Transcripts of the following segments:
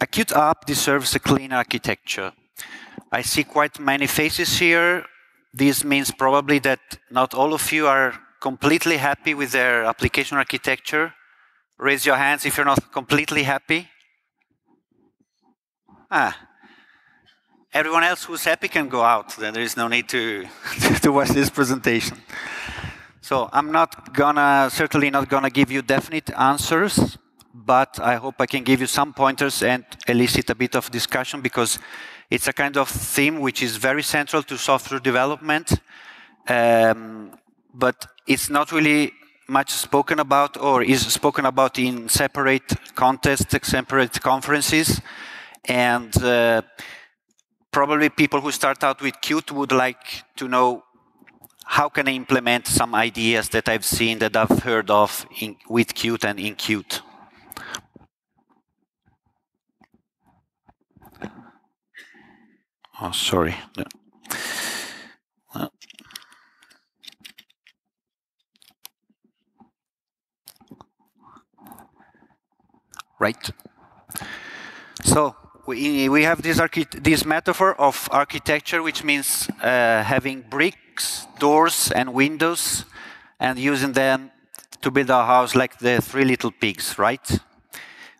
a Qt app deserves a clean architecture. I see quite many faces here. This means probably that not all of you are completely happy with their application architecture. Raise your hands if you're not completely happy. Ah. Everyone else who's happy can go out. Then there is no need to, to watch this presentation. So I'm not gonna, certainly not gonna give you definite answers, but I hope I can give you some pointers and elicit a bit of discussion because it's a kind of theme which is very central to software development, um, but it's not really much spoken about or is spoken about in separate contests, separate conferences. And uh, probably people who start out with Qt would like to know how can I implement some ideas that I've seen that I've heard of in, with Qt and in Qt. Oh, sorry. Right. So we, we have this, this metaphor of architecture, which means uh, having bricks, doors, and windows, and using them to build our house like the three little pigs, right?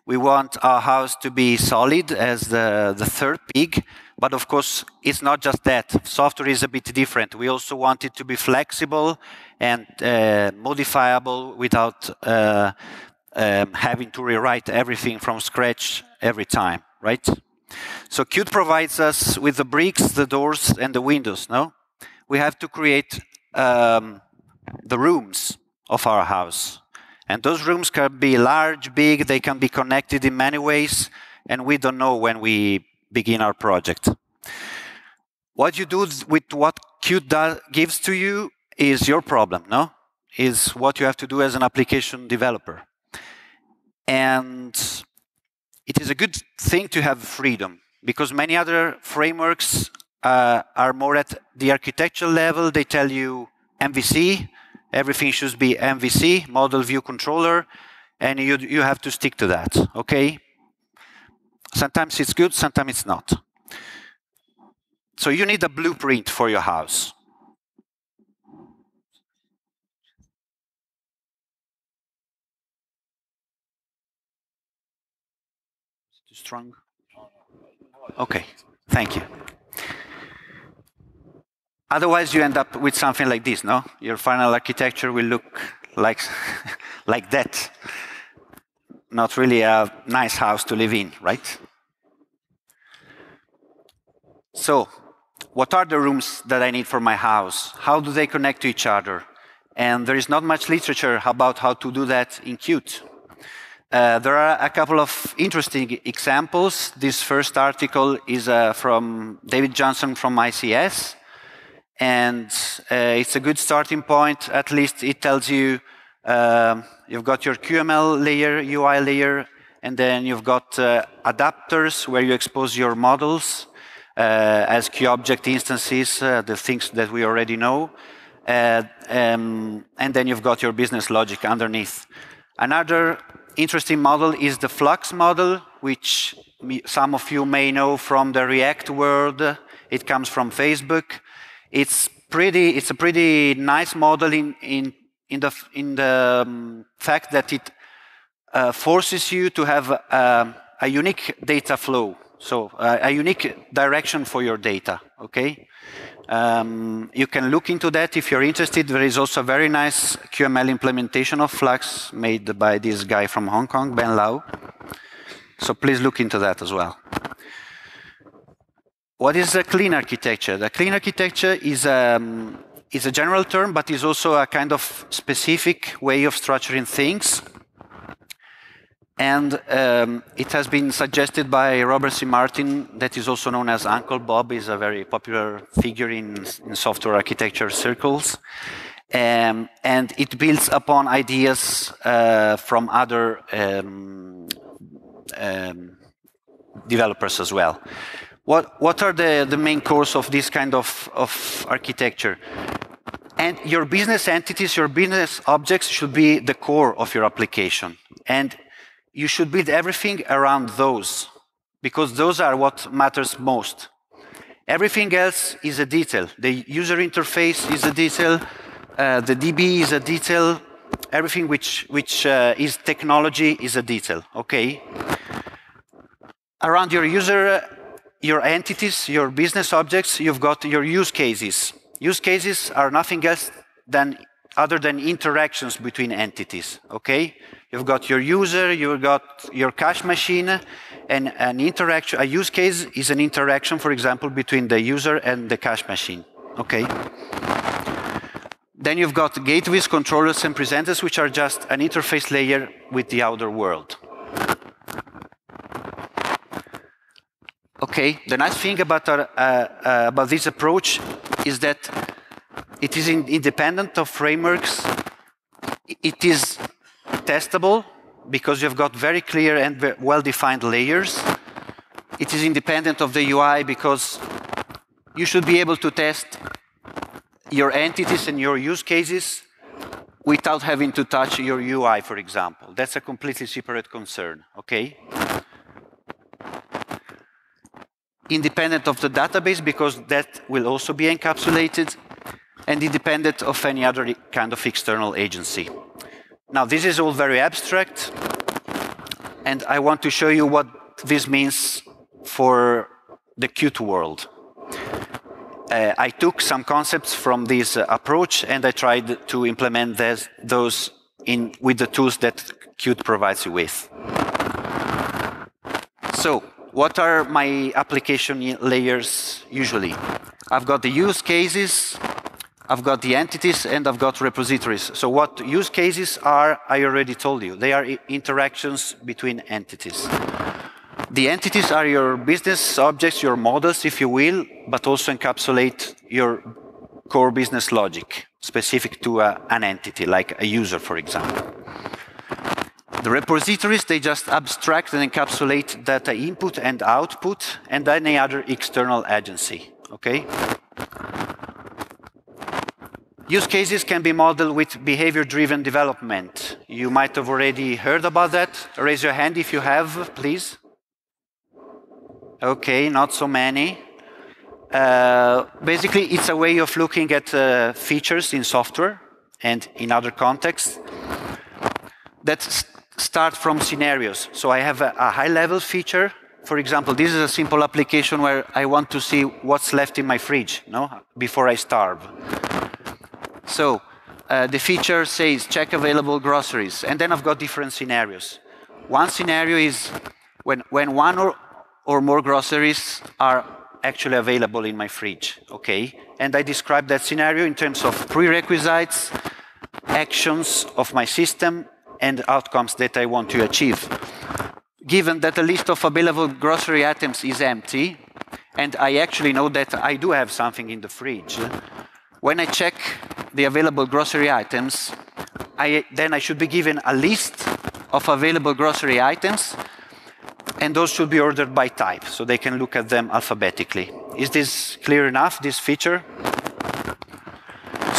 We want our house to be solid as the, the third pig, but of course, it's not just that. Software is a bit different. We also want it to be flexible and uh, modifiable without uh, um, having to rewrite everything from scratch every time, right? So Qt provides us with the bricks, the doors, and the windows, no? We have to create um, the rooms of our house. And those rooms can be large, big, they can be connected in many ways, and we don't know when we begin our project. What you do with what Qt gives to you is your problem, no? Is what you have to do as an application developer. And it is a good thing to have freedom because many other frameworks uh, are more at the architectural level. They tell you MVC, everything should be MVC, model view controller, and you, you have to stick to that, okay? Sometimes it's good, sometimes it's not. So you need a blueprint for your house. Too strong? Okay, thank you. Otherwise, you end up with something like this, no? Your final architecture will look like, like that not really a nice house to live in, right? So, what are the rooms that I need for my house? How do they connect to each other? And there is not much literature about how to do that in Qt. Uh, there are a couple of interesting examples. This first article is uh, from David Johnson from ICS, and uh, it's a good starting point. At least it tells you um, you've got your QML layer, UI layer, and then you've got uh, adapters where you expose your models uh, as QObject instances, uh, the things that we already know. Uh, um, and then you've got your business logic underneath. Another interesting model is the Flux model, which some of you may know from the React world. It comes from Facebook. It's pretty. It's a pretty nice model in, in in the, in the um, fact that it uh, forces you to have uh, a unique data flow, so uh, a unique direction for your data, okay? Um, you can look into that if you're interested. There is also a very nice QML implementation of Flux made by this guy from Hong Kong, Ben Lau. So please look into that as well. What is a clean architecture? The clean architecture is um, is a general term, but is also a kind of specific way of structuring things. And um, it has been suggested by Robert C. Martin, that is also known as Uncle Bob, is a very popular figure in, in software architecture circles. Um, and it builds upon ideas uh, from other um, um developers as well. What, what are the, the main cores of this kind of, of architecture? And your business entities, your business objects should be the core of your application. And you should build everything around those. because those are what matters most. Everything else is a detail. The user interface is a detail. Uh, the DB is a detail. Everything which, which uh, is technology is a detail, okay? Around your user, your entities, your business objects, you've got your use cases. Use cases are nothing else than other than interactions between entities, okay? You've got your user, you've got your cash machine, and an interaction, a use case is an interaction, for example, between the user and the cash machine, okay? Then you've got gateways, controllers, and presenters, which are just an interface layer with the outer world. Okay, the nice thing about, our, uh, uh, about this approach is that it is in independent of frameworks. It is testable because you've got very clear and well-defined layers. It is independent of the UI because you should be able to test your entities and your use cases without having to touch your UI, for example. That's a completely separate concern, okay? Independent of the database because that will also be encapsulated and independent of any other kind of external agency. Now, this is all very abstract, and I want to show you what this means for the Qt world. Uh, I took some concepts from this uh, approach and I tried to implement this, those in, with the tools that Qt provides you with. So, what are my application layers usually? I've got the use cases, I've got the entities and I've got repositories. So what use cases are, I already told you. They are interactions between entities. The entities are your business objects, your models, if you will, but also encapsulate your core business logic specific to a, an entity, like a user, for example. The repositories, they just abstract and encapsulate data input and output and any other external agency, okay? Use cases can be modeled with behavior-driven development. You might have already heard about that. Raise your hand if you have, please. Okay, not so many. Uh, basically, it's a way of looking at uh, features in software and in other contexts that start from scenarios. So I have a, a high-level feature. For example, this is a simple application where I want to see what's left in my fridge no? before I starve. So uh, the feature says check available groceries, and then I've got different scenarios. One scenario is when, when one or, or more groceries are actually available in my fridge, okay? And I describe that scenario in terms of prerequisites, actions of my system, and outcomes that I want to achieve. Given that the list of available grocery items is empty, and I actually know that I do have something in the fridge, when I check the available grocery items, I, then I should be given a list of available grocery items, and those should be ordered by type, so they can look at them alphabetically. Is this clear enough, this feature?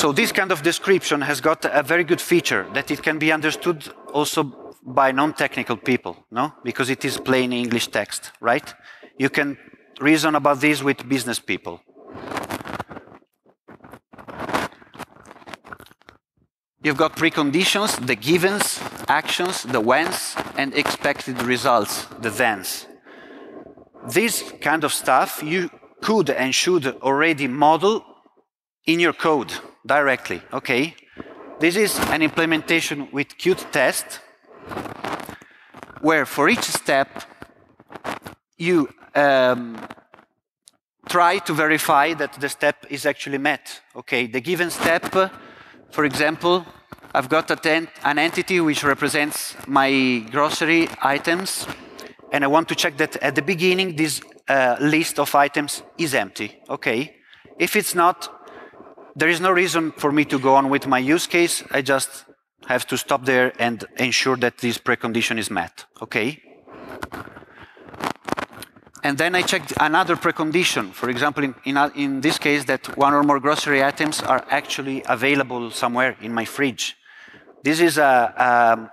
So this kind of description has got a very good feature that it can be understood also by non-technical people, no? Because it is plain English text, right? You can reason about this with business people. You've got preconditions, the givens, actions, the whens, and expected results, the thens. This kind of stuff you could and should already model in your code directly, okay? This is an implementation with Qt test, where for each step you um, try to verify that the step is actually met. Okay, the given step for example, I've got an entity which represents my grocery items, and I want to check that at the beginning this uh, list of items is empty. Okay. If it's not, there is no reason for me to go on with my use case. I just have to stop there and ensure that this precondition is met. Okay. And then I checked another precondition, for example, in, in, in, this case, that one or more grocery items are actually available somewhere in my fridge. This is a,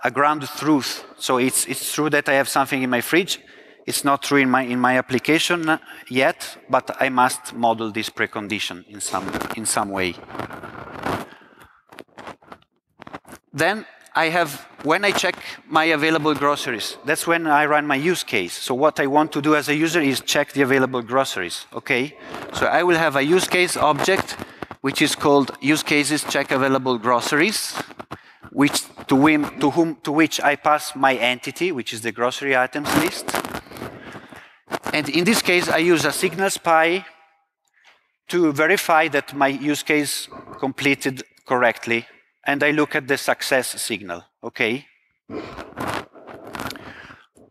a, a ground truth. So it's, it's true that I have something in my fridge. It's not true in my, in my application uh, yet, but I must model this precondition in some, in some way. Then I have, when I check my available groceries, that's when I run my use case. So what I want to do as a user is check the available groceries, okay? So I will have a use case object, which is called use cases check available groceries, which to, whom, to, whom, to which I pass my entity, which is the grocery items list. And in this case, I use a signal spy to verify that my use case completed correctly. And I look at the success signal, okay?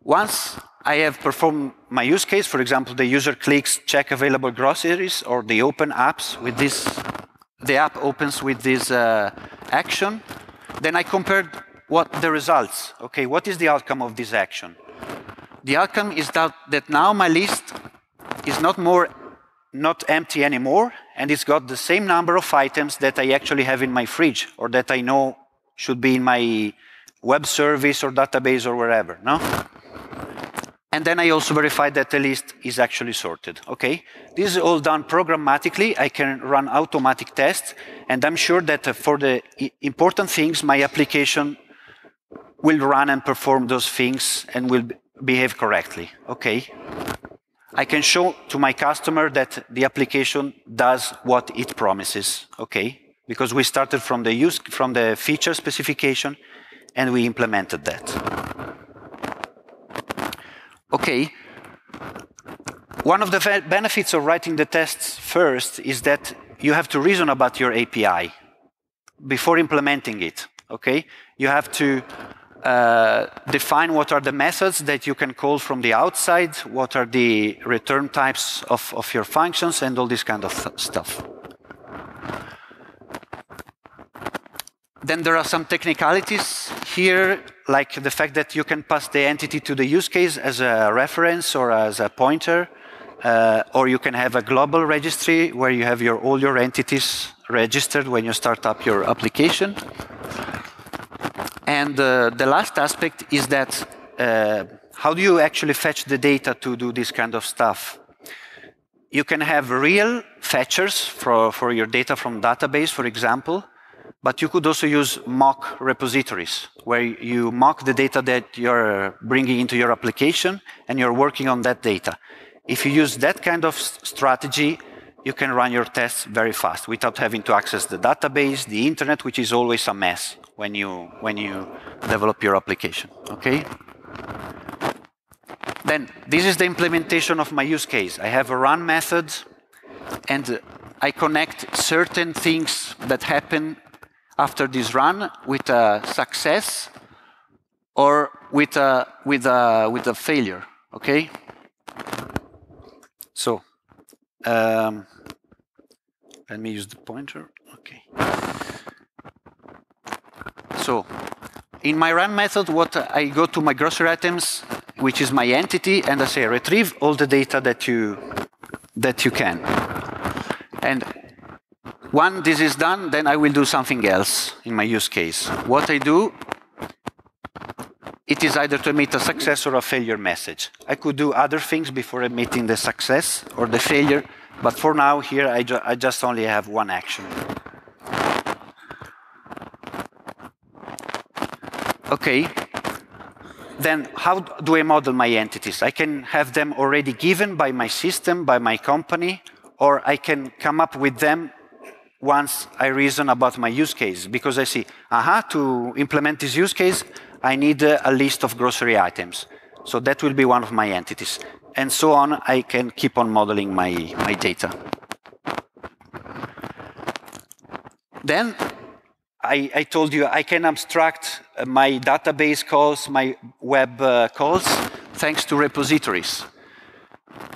Once I have performed my use case, for example, the user clicks check available groceries or the open apps with this, the app opens with this uh, action, then I compare what the results, okay, what is the outcome of this action? The outcome is that, that now my list is not more not empty anymore, and it's got the same number of items that I actually have in my fridge, or that I know should be in my web service or database or wherever, no? And then I also verify that the list is actually sorted, okay? This is all done programmatically. I can run automatic tests, and I'm sure that uh, for the important things, my application will run and perform those things and will behave correctly. Okay. I can show to my customer that the application does what it promises. Okay. Because we started from the use from the feature specification and we implemented that. Okay. One of the benefits of writing the tests first is that you have to reason about your API before implementing it. Okay? You have to uh, define what are the methods that you can call from the outside, what are the return types of, of your functions, and all this kind of th stuff. Then there are some technicalities here, like the fact that you can pass the entity to the use case as a reference or as a pointer, uh, or you can have a global registry where you have your, all your entities registered when you start up your application. And uh, the last aspect is that uh, how do you actually fetch the data to do this kind of stuff? You can have real fetchers for, for your data from database, for example, but you could also use mock repositories, where you mock the data that you're bringing into your application, and you're working on that data. If you use that kind of strategy, you can run your tests very fast without having to access the database, the internet, which is always a mess when you, when you develop your application, okay? Then this is the implementation of my use case. I have a run method and I connect certain things that happen after this run with a success or with a, with a, with a failure, okay? So, um, let me use the pointer, okay. So in my run method, what I go to my grocery items, which is my entity, and I say retrieve all the data that you that you can. And when this is done, then I will do something else in my use case. What I do, it is either to emit a success or a failure message. I could do other things before emitting the success or the failure, but for now here I, ju I just only have one action. Okay. Then how do I model my entities? I can have them already given by my system, by my company, or I can come up with them once I reason about my use case. Because I see, aha, to implement this use case, I need a list of grocery items. So that will be one of my entities. And so on, I can keep on modeling my, my data. Then I, I, told you I can abstract uh, my database calls, my web uh, calls, thanks to repositories.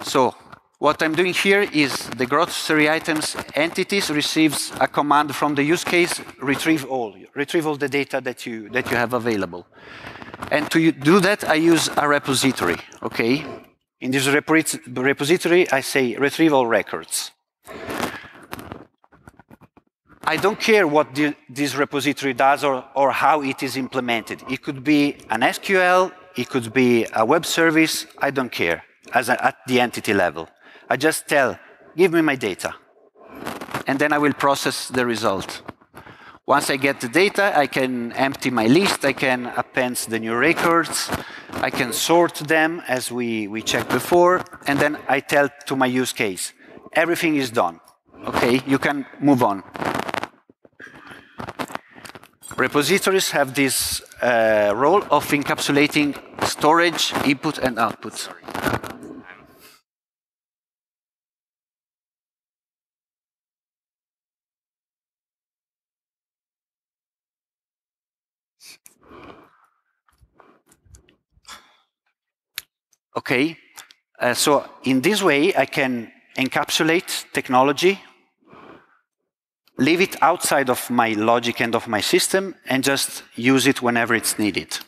So what I'm doing here is the grocery items entities receives a command from the use case, retrieve all, retrieve all the data that you, that you have available. And to do that, I use a repository, okay? In this repository, I say retrieve all records. I don't care what the, this repository does or, or how it is implemented. It could be an SQL, it could be a web service, I don't care as a, at the entity level. I just tell, give me my data. And then I will process the result. Once I get the data, I can empty my list, I can append the new records, I can sort them as we, we checked before, and then I tell to my use case, everything is done. Okay, you can move on. Repositories have this uh, role of encapsulating storage, input, and output. Okay, uh, so in this way, I can encapsulate technology, leave it outside of my logic and of my system, and just use it whenever it's needed.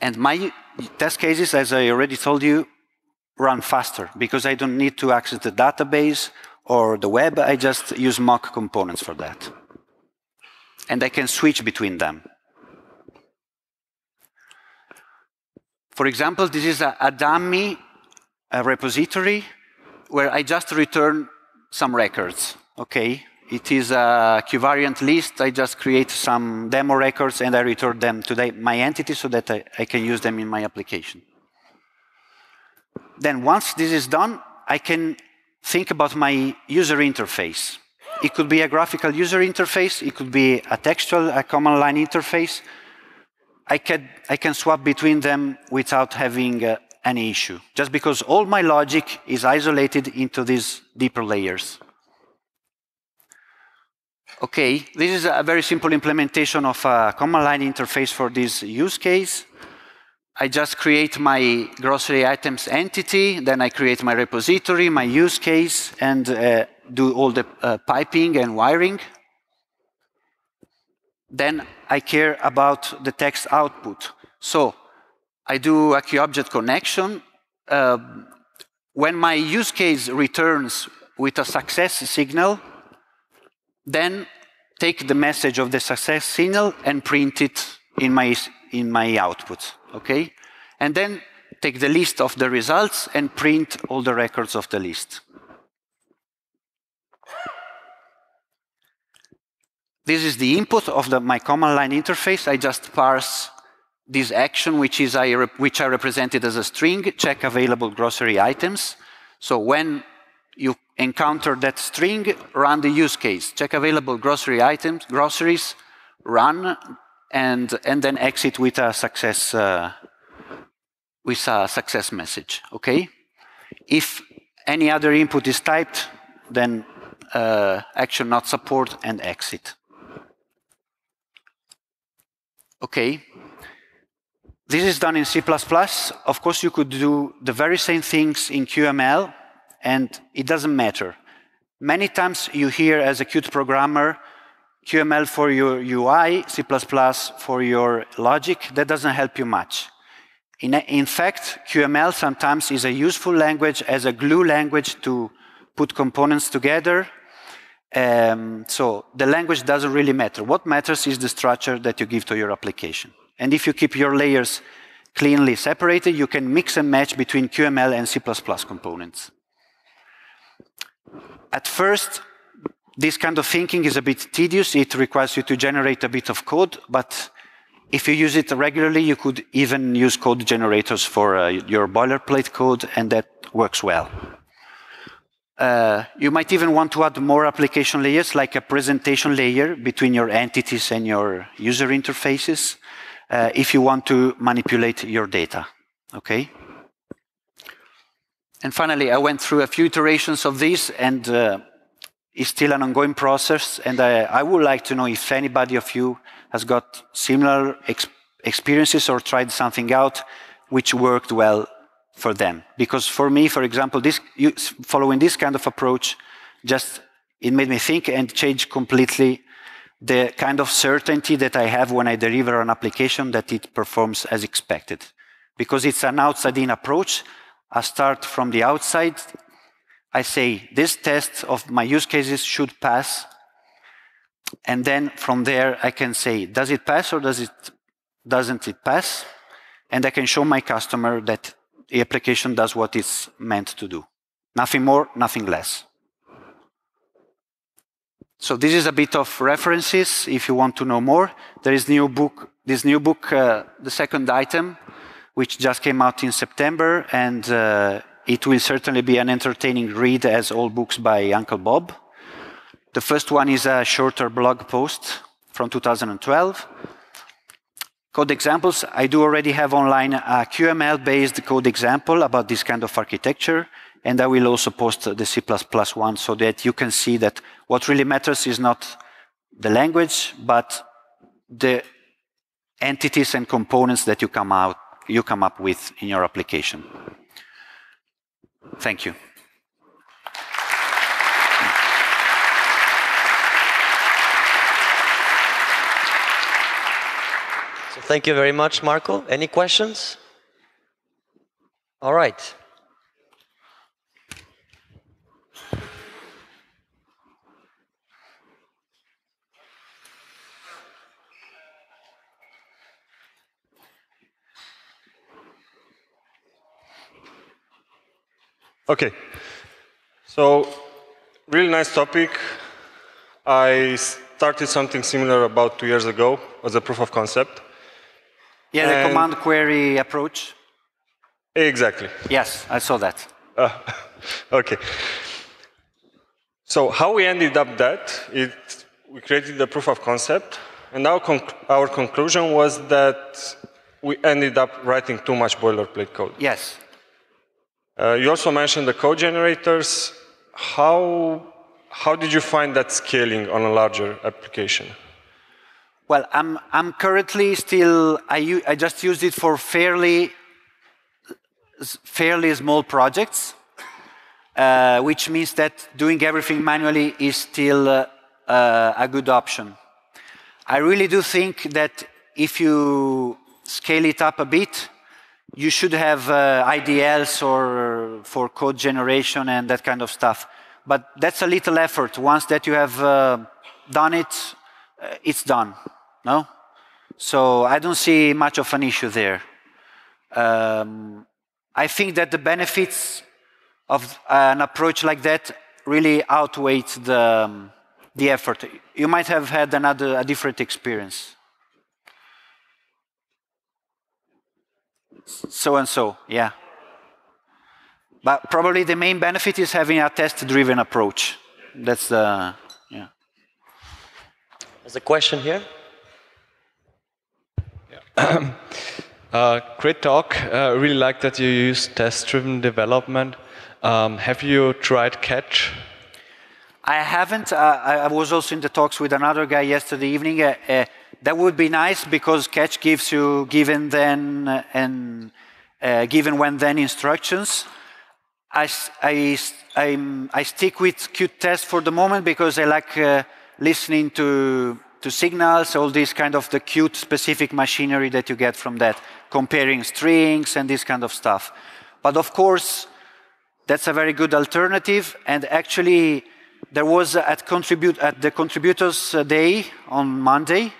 And my test cases, as I already told you, run faster because I don't need to access the database or the web. I just use mock components for that. And I can switch between them. For example, this is a, a dummy a repository where I just return some records. Okay, it is a QVariantList. I just create some demo records and I return them to the, my entity so that I, I can use them in my application. Then once this is done, I can think about my user interface. It could be a graphical user interface. It could be a textual, a command line interface. I can, I can swap between them without having uh, any issue, just because all my logic is isolated into these deeper layers. Okay, this is a very simple implementation of a command line interface for this use case. I just create my grocery items entity, then I create my repository, my use case, and uh, do all the uh, piping and wiring. Then I care about the text output. So I do a QObject connection. Uh, when my use case returns with a success signal, then take the message of the success signal and print it in my, in my output, okay? And then take the list of the results and print all the records of the list. This is the input of the, my command line interface. I just parse this action, which, is I which I represented as a string, check available grocery items. So when you encounter that string, run the use case, check available grocery items, groceries, run, and, and then exit with a success, uh, with a success message, okay? If any other input is typed, then uh, action not support and exit. Okay. This is done in C++. Of course, you could do the very same things in QML, and it doesn't matter. Many times you hear as a Qt programmer, QML for your UI, C++ for your logic. That doesn't help you much. In, in fact, QML sometimes is a useful language as a glue language to put components together um, so the language doesn't really matter. What matters is the structure that you give to your application. And if you keep your layers cleanly separated, you can mix and match between QML and C++ components. At first, this kind of thinking is a bit tedious. It requires you to generate a bit of code, but if you use it regularly, you could even use code generators for uh, your boilerplate code, and that works well. Uh, you might even want to add more application layers, like a presentation layer between your entities and your user interfaces, uh, if you want to manipulate your data. Okay? And finally, I went through a few iterations of this, and uh, it's still an ongoing process. And I, I, would like to know if anybody of you has got similar ex experiences or tried something out which worked well for them. Because for me, for example, this, you, following this kind of approach, just it made me think and change completely the kind of certainty that I have when I deliver an application that it performs as expected. Because it's an outside-in approach. I start from the outside. I say, this test of my use cases should pass. And then from there, I can say, does it pass or does it, doesn't it pass? And I can show my customer that the application does what it's meant to do. Nothing more, nothing less. So this is a bit of references if you want to know more. There is new book, this new book, uh, the second item, which just came out in September, and uh, it will certainly be an entertaining read as all books by Uncle Bob. The first one is a shorter blog post from 2012. Code examples, I do already have online a QML-based code example about this kind of architecture. And I will also post the C++ one so that you can see that what really matters is not the language, but the entities and components that you come out you come up with in your application. Thank you. So thank you very much, Marco. Any questions? All right. Okay. So, really nice topic. I started something similar about two years ago as a proof of concept. Yeah, the and command query approach. Exactly. Yes, I saw that. Uh, okay. So how we ended up that, it, we created the proof of concept, and our, conc our conclusion was that we ended up writing too much boilerplate code. Yes. Uh, you also mentioned the code generators. How, how did you find that scaling on a larger application? Well, I'm, I'm currently still, I, I just used it for fairly, fairly small projects, uh, which means that doing everything manually is still uh, uh, a good option. I really do think that if you scale it up a bit, you should have uh, IDLs or for code generation and that kind of stuff. But that's a little effort. Once that you have uh, done it, uh, it's done. No? So I don't see much of an issue there. Um, I think that the benefits of an approach like that really outweigh the, um, the effort. You might have had another, a different experience. so and so, yeah. But probably the main benefit is having a test-driven approach. That's the, yeah. There's a question here. Uh, great talk. I uh, really like that you use test-driven development. Um, have you tried Catch? I haven't. Uh, I was also in the talks with another guy yesterday evening. Uh, uh that would be nice because catch gives you given then and uh, given when then instructions. I, I, I'm, i stick with Qt test for the moment because I like listening to, to signals, all this kind of the Qt specific machinery that you get from that, comparing strings and this kind of stuff. But of course, that's a very good alternative. And actually, there was at, contribute, at the contributors day on Monday,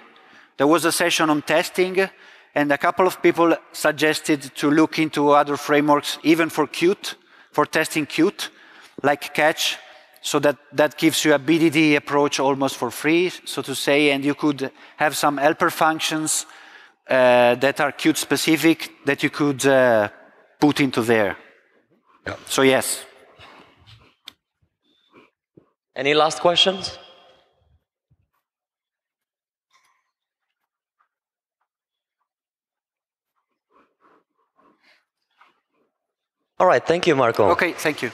there was a session on testing, and a couple of people suggested to look into other frameworks, even for Qt, for testing Qt, like Catch, so that that gives you a BDD approach almost for free, so to say, and you could have some helper functions uh, that are Qt specific that you could uh, put into there. Yeah. So yes. Any last questions? All right, thank you, Marco. Okay, thank you.